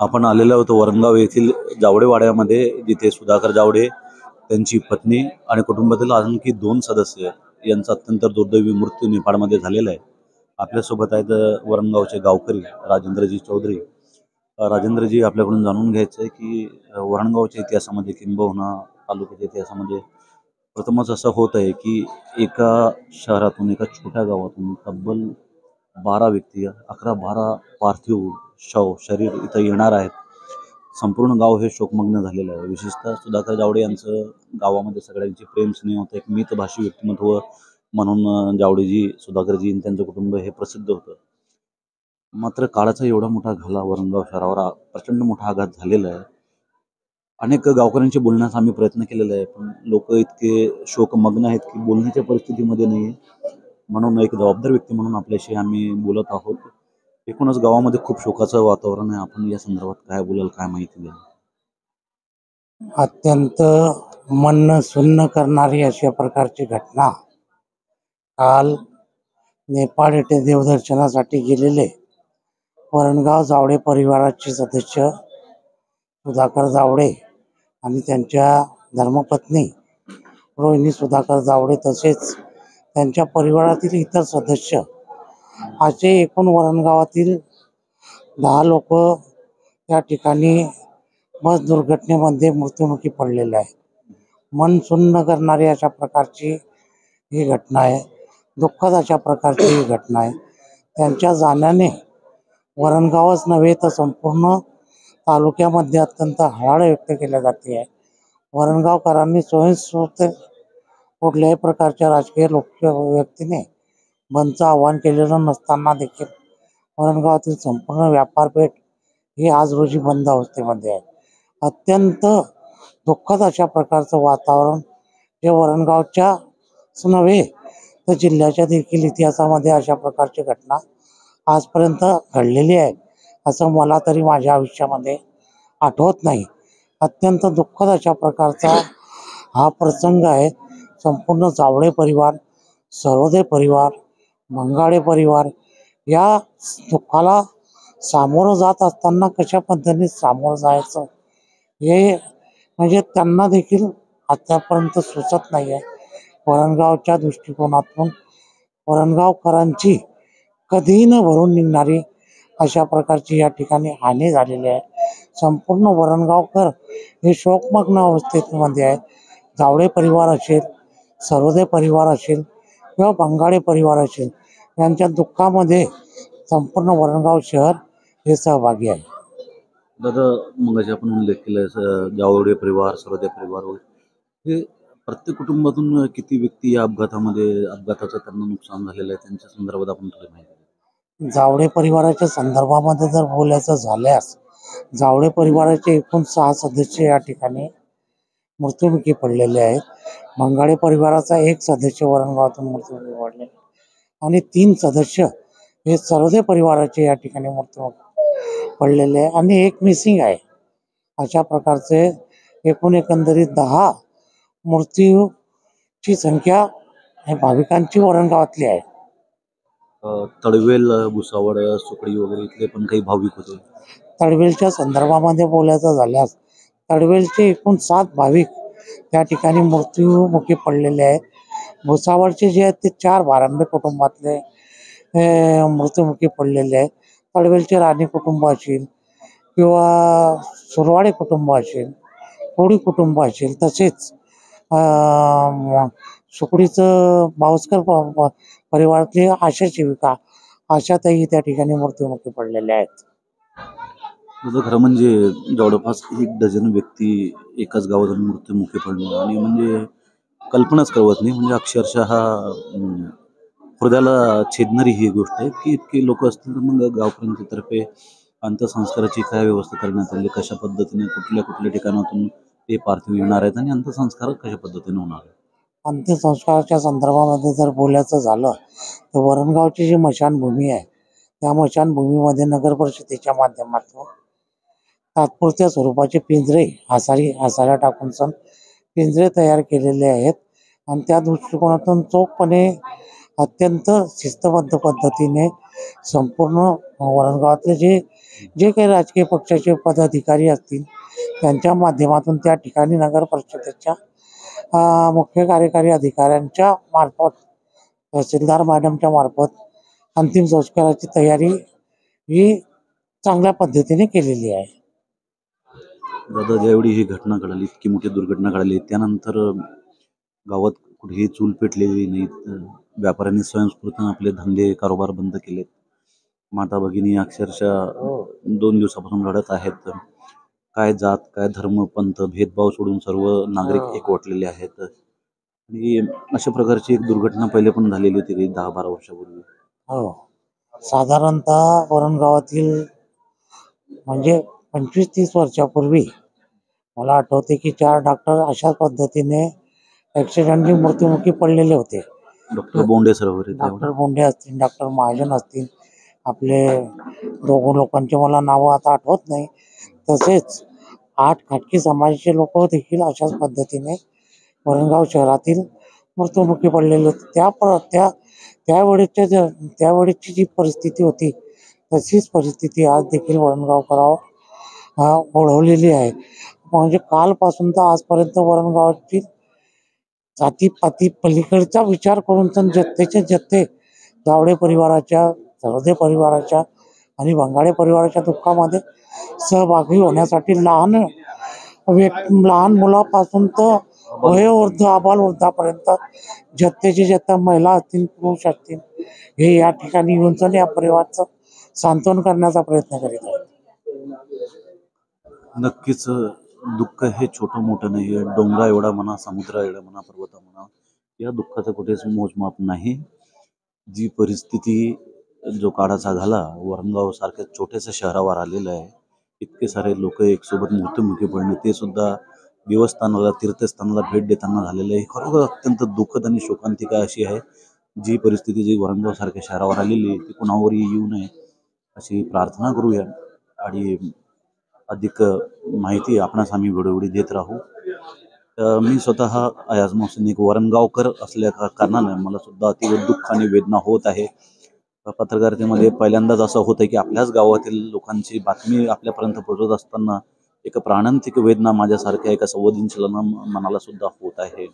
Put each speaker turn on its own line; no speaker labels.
आपण आलेलो होतो वरणगाव येथील जावडेवाड्यामध्ये जिथे सुधाकर जावडे त्यांची पत्नी आणि कुटुंबातील आणखी दोन सदस्य यांचा अत्यंत दुर्दैवी मृत्यू नेपाळमध्ये झालेला आहे. आपल्यासोबत आहेत वरणगावचे गावकरी राजेंद्रजी चौधरी. राजेंद्रजी आपल्याकडून जाणून घ्यायचं आहे की वरणगावच्या इतिहासामध्ये किंबहुना तालुक्याच्या इतिहासामध्ये प्रथमच असं होत आहे की एका शहरातून एका छोट्या गावातून तब्बल बारा व्यक्ती अकरा बारा पार्थिव शव शरीर इथं येणार आहेत. संपूर्ण गाव हे शोकमग्न झालेलं आहे. विशेषतः सुधाकर जावडे यांचं गावामध्ये सगळ्यांची प्रेम स्नेह होतं एक मितभाषी व्यक्तिमत्व म्हणून जावडेजी सुधाकरजी आणि त्यांचं कुटुंब हे प्रसिद्ध होतं. मात्र काळाचा एवढा मोठा घाला वरणगाव शहरावर प्रचंड मोठा आघात झालेला आहे. अनेक गावकऱ्यांशी बोलण्याचा आम्ही प्रयत्न केलेला आहे पण लोक इतके शोकमग्न आहेत की बोलण्याच्या परिस्थितीमध्ये नाही आहे म्हणून एक जबाबदार व्यक्ती म्हणून आपल्याशी आम्ही बोलत आहोत. एकूणच गावामध्ये खूप शोकाचं वातावरण आहे. आपण या संदर्भात काय बोलाल काय माहिती द्याल?
अत्यंत मन सुन्न करणारी अशा प्रकारची घटना. काल नेपाळ येथे देवदर्शनासाठी गेलेले वरणगाव जावडे परिवाराचे सदस्य सुधाकर जावडे आणि त्यांच्या धर्मपत्नी रोहिणी सुधाकर जावडे तसेच त्यांच्या परिवारातील इतर सदस्य असे एकूण वरणगावातील दहा लोक त्या ठिकाणी बस दुर्घटनेमध्ये मृत्युमुखी पडलेले आहे मन सुन्न करणारी अशा प्रकारची ही घटना आहे. दुःखद अशा प्रकारची ही घटना आहे. त्यांच्या जाण्याने वरणगावच नव्हे तर संपूर्ण तालुक्यामध्ये अत्यंत हळहळ व्यक्त केल्या जाते. आहे वरणगावकरांनी स्वयंस्फूर्त कुठल्याही प्रकारच्या राजकीय लोक व्यक्तीने बंदचं आव्हान केलेलं नसताना देखील वरणगावातील संपूर्ण व्यापारपेठ ही आज रोजी बंद अवस्थेमध्ये आहे. अत्यंत दुःखद अशा प्रकारचं वातावरण जे वरणगावच्याच नव्हे तर जिल्ह्याच्या देखील इतिहासामध्ये अशा प्रकारची घटना आजपर्यंत घडलेली आहे असं मला तरी माझ्या आयुष्यामध्ये आठवत नाही. अत्यंत दुःखद अशा प्रकारचा हा प्रसंग आहे. संपूर्ण जावळे परिवार सरोदे परिवार मंगाळे परिवार या दुःखाला सामोरं जात असताना कशा पद्धतीने सामोरं जायचं? हे म्हणजे त्यांना देखील आतापर्यंत सुचत नाही आहे वरणगावच्या दृष्टिकोनातून वरणगावकरांची कधीही न भरून निघणारी अशा प्रकारची या ठिकाणी हानी झालेली आहे. संपूर्ण वरणगावकर हे शोकमग्न अवस्थेमध्ये आहेत. जावळे परिवार असेल सरोदे परिवार असेल किंवा बंगाडे परिवार असेल यांच्या दुःखामध्ये संपूर्ण वरणगाव शहर हे सहभागी आहे
दादा मग आपण उल्लेख केला जावडे परिवार सरोदे परिवार वगैरे हे प्रत्येक कुटुंबातून किती व्यक्ती या अपघातामध्ये अपघाताचं त्यांना नुकसान झालेलं आहे त्यांच्या संदर्भात आपण थोडी माहिती.
जावडे परिवाराच्या संदर्भामध्ये जर बोलायचं झाल्यास जावडे परिवाराचे एकूण सहा सदस्य या ठिकाणी मृत्युमुखी पडलेले आहेत. मंगाडे परिवाराचा एक सदस्य वरणगावातून मृत्युमुखी पडले. आणि तीन सदस्य हे सरोदे परिवाराचे या ठिकाणी मृत्युमुखी पडलेले आहे. आणि एक मिसिंग आहे. अशा प्रकारचे एकूण एकंदरीत दहा मृत्यूची संख्या हे भाविकांची वरणगावातली आहे.
तळवेल भुसावळ सुकडी वगैरे इथले पण काही भाविक होते.
तडवेलच्या संदर्भामध्ये बोलायचं झाल्यास तडवेलचे एकूण सात भाविक त्या ठिकाणी मृत्यूमुखी पडलेले आहेत. भुसावळचे जे आहेत ते चार भारांबे कुटुंबातले मृत्यूमुखी पडलेले आहेत. तडवेलचे राणी कुटुंब असेल किंवा सुरवाडे कुटुंब असेल कोळी कुटुंब असेल तसेच सुकडीचं बावस्कर परिवारातली आशा सेविका आशाताई त्या ठिकाणी मृत्यूमुखी पडलेल्या आहेत.
तुझं खरं म्हणजे जवळपास एक डझन व्यक्ती एकाच गावातून मृत्यूमुखी पडणं आणि म्हणजे कल्पनाच करवत नाही. म्हणजे अक्षरशः हृदयाला छेदणारी ही गोष्ट आहे की इतकी लोक असतील तर मग गावकऱ्यांच्या अंत्यसंस्काराची काय व्यवस्था करण्यात आली? कशा पद्धतीने कुठल्या कुठल्या ठिकाणातून ते पार्थिव येणार आहेत आणि अंत्यसंस्कार कशा पद्धतीने होणार आहे
अंत्यसंस्काराच्या संदर्भामध्ये जर बोलायचं झालं तर वरणगावची जी मशानभूमी आहे त्या मशानभूमीमध्ये नगर परिषदेच्या माध्यमातून तात्पुरत्या स्वरूपाचे पिंजरे आसारी आसाऱ्या टाकून सण पिंजरे तयार केलेले आहेत. आणि त्या दृष्टिकोनातून चोखपणे अत्यंत शिस्तबद्ध पद्धतीने संपूर्ण वरणगावातले जे जे काही राजकीय पक्षाचे पदाधिकारी असतील त्यांच्या माध्यमातून त्या ठिकाणी नगर परिषदेच्या मुख्य कार्यकारी अधिकाऱ्यांच्या मार्फत तहसीलदार मॅडमच्या मार्फत अंतिम संस्काराची तयारी ही चांगल्या पद्धतीने केलेली आहे.
दादा ज्यावेळी ही घटना घडली इतकी मोठी दुर्घटना घडली त्यानंतर गावात कुठेही चूल पेटलेली नाहीत. अं, व्यापाऱ्यांनी स्वयंस्फूर्तीनं आपले धंदे कारोबार बंद केलेत. माता भगिनी अक्षरशः दोन दिवसापासून लढत आहेत. काय जात काय धर्म पंथ भेदभाव सोडून सर्व नागरिक. एकवटलेले आहेत. आणि अशा प्रकारची एक दुर्घटना पहिले पण झालेली होती दहा बारा वर्षापूर्वी.
हो. साधारणतः वरणगावातील म्हणजे पंचवीस तीस वर्षापूर्वी मला आठवते की चार डॉक्टर अशा पद्धतीने ॲक्सिडेंटली मृत्युमुखी पडलेले होते.
डॉक्टर बोंडे सर वगैरे
डॉक्टर. बोंडे असतील डॉक्टर महाजन असतील आपले दोघं लोकांचे मला नावं आता आठवत नाही. तसेच आठ खाटकी समाजाचे लोक देखील अशाच पद्धतीने वरणगाव शहरातील मृत्युमुखी पडलेले होते. त्या प त्या त्यावेळेच्या त्यावेळेची जी परिस्थिती होती तशीच परिस्थिती आज देखील वरणगावकरावर हा ओढवलेली आहे. म्हणजे कालपासून तर आजपर्यंत वरणगावाची जातीपाती पलीकडचा विचार करून तर जत्तेचे जत्ते जावडे परिवाराच्या सरदे परिवाराच्या आणि बंगाडे परिवाराच्या दुःखामध्ये सहभागी होण्यासाठी लहान व्यक् लहान मुलापासून तर वयोवृद्ध आबालवृद्धापर्यंत जत्तेचे जत्ता महिला असतील पुरुष असतील हे या ठिकाणी येऊन सण या परिवाराचं सांत्वन करण्याचा प्रयत्न करीत आहे.
नक्कीच दुःख हे छोटं मोठं नाही आहे. डोंगरा एवढा म्हणा समुद्रा एवढा म्हणा पर्वता म्हणा या दुःखाचं कुठेच मोजमाप नाही. जी परिस्थिती जो काळाचा झाला वरणगाव सारख्या छोट्याशा शहरावर आलेलं आहे इतके सारे लोक एकसोबत मृत्युमुखी पडणे ते सुद्धा देवस्थानाला तीर्थस्थानाला भेट देताना झालेलं आहे. खरोखर अत्यंत दुःखद आणि शोकांतिका अशी आहे. जी परिस्थिती जी वरणगाव सारख्या शहरावर आलेली आहे ती कुणावरही येऊ नये अशी प्रार्थना करूया. आणि अधिक माहिती आपणास आम्ही वेळोवेळी देत राहू. मी स्वतः अयाज मोहसिन एक वरणगावकर असल्या कारणानं मला सुद्धा अतिव दुःख आणि वेदना होत आहे. पत्रकारितेमध्ये पहिल्यांदाच असं होतं की आपल्याच गावातील लोकांची बातमी आपल्यापर्यंत पोहोचत असताना एक प्राणांतिक वेदना माझ्यासारख्या एका संवेदनशील मनाला सुद्धा होत आहे.